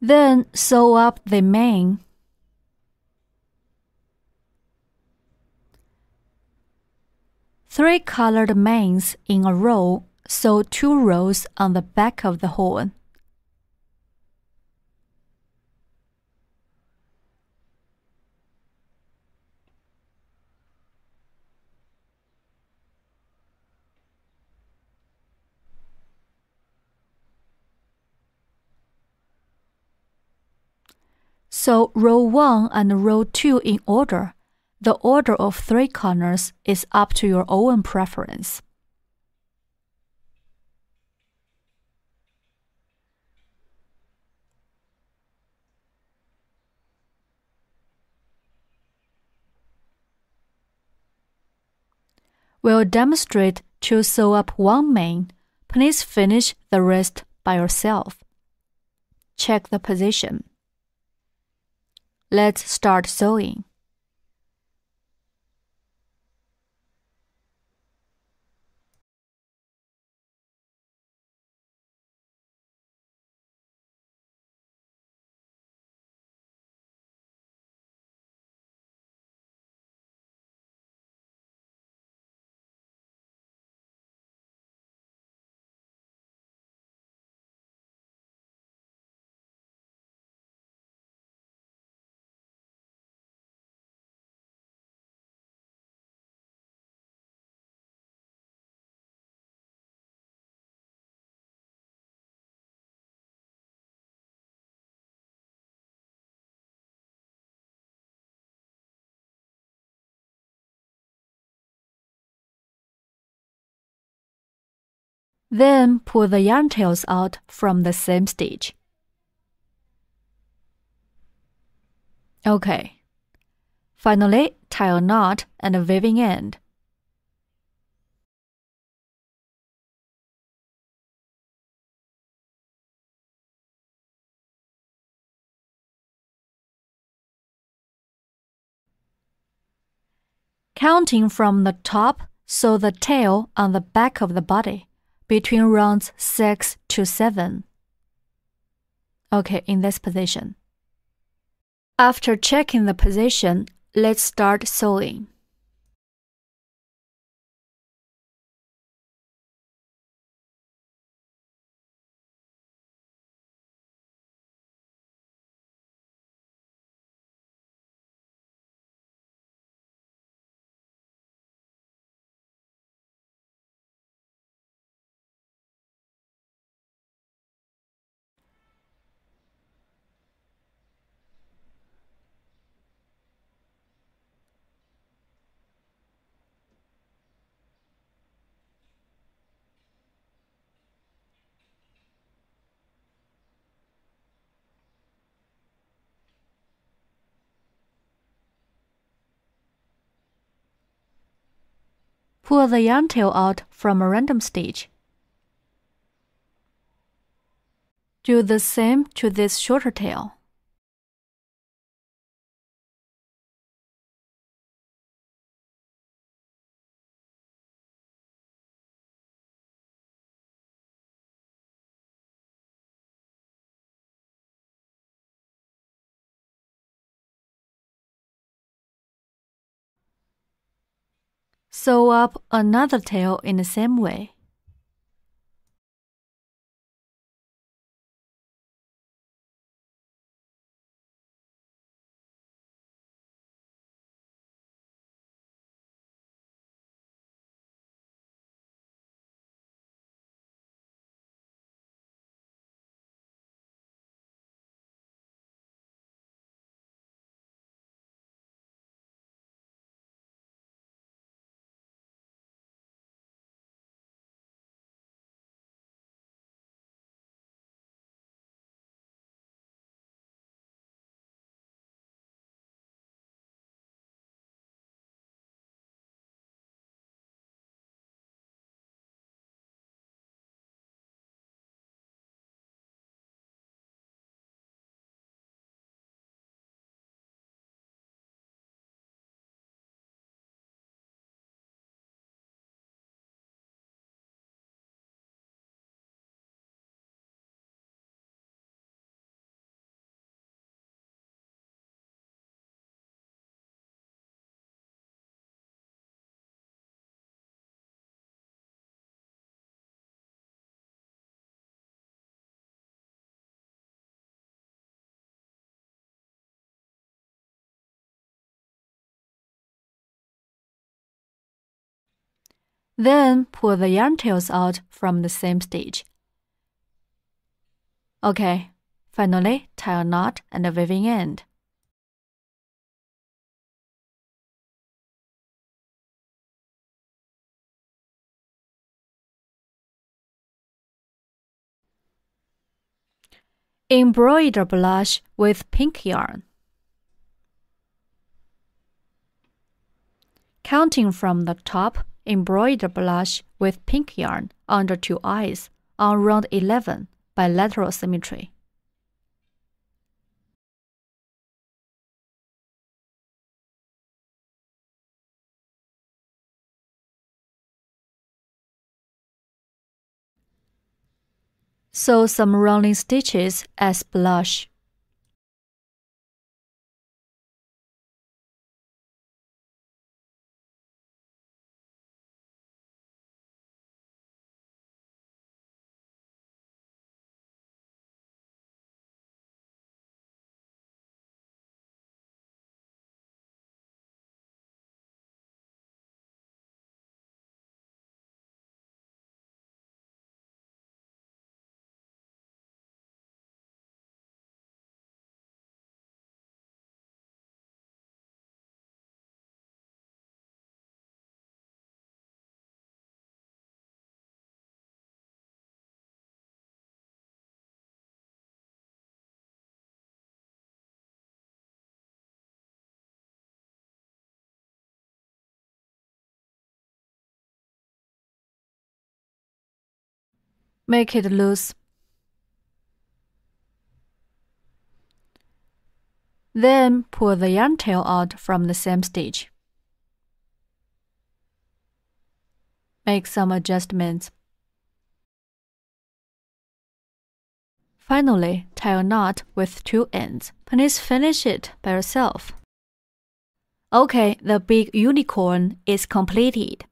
Then sew up the mane. Three colored manes in a row, sew two rows on the back of the horn. So row 1 and row 2 in order. The order of three corners is up to your own preference. We'll demonstrate to sew up one mane. Please finish the rest by yourself. Check the position. Let's start sewing. Then pull the yarn tails out from the same stitch. Okay. Finally, tie a knot and a weaving end. Counting from the top, sew the tail on the back of the body between rounds 6 to 7. Okay, in this position. After checking the position, let's start sewing. Pull the yarn tail out from a random stitch. Do the same to this shorter tail. Sew up another tail in the same way. Then pull the yarn tails out from the same stitch. Okay, finally tie a knot and a weaving end. Embroider blush with pink yarn. Counting from the top, embroider blush with pink yarn under two eyes on round 11 by lateral symmetry. Sew some running stitches as blush. Make it loose. Then pull the yarn tail out from the same stitch. Make some adjustments. Finally, tie a knot with two ends. Please finish it by yourself. Okay, the big unicorn is completed.